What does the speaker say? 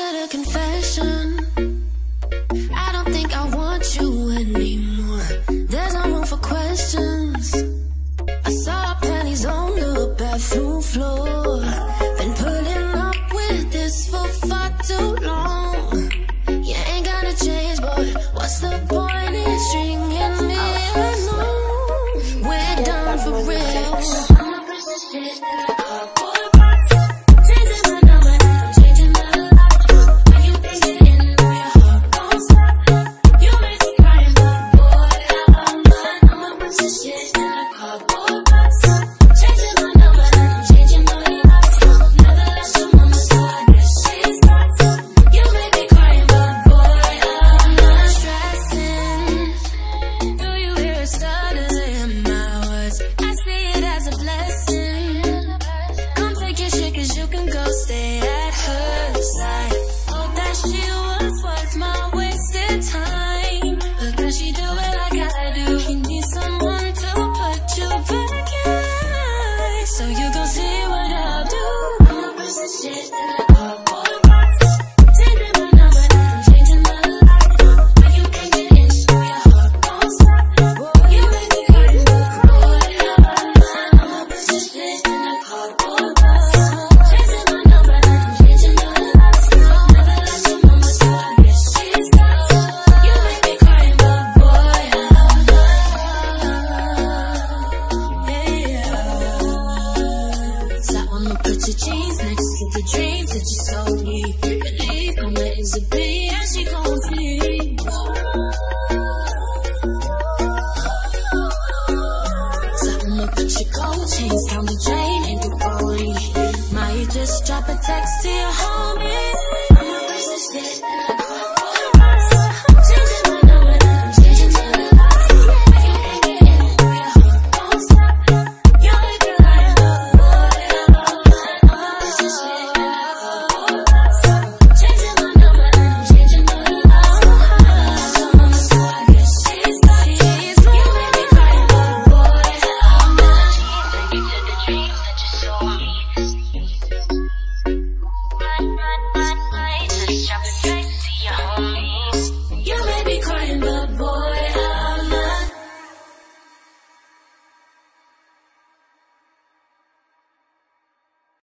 got a confession. I don't think I want you anymore. There's no room for questions. I saw pennies on the bathroom floor. Been putting up with this for far too long. You ain't gonna change, boy. What's the point in stringing me along? We're done for real. I'm. jeans, next to the dreams that you sold me. Believe I'm letting to be, and she gon' flee. Something up with your gold chains down the drain and go rolling. Might just drop a text to your homie.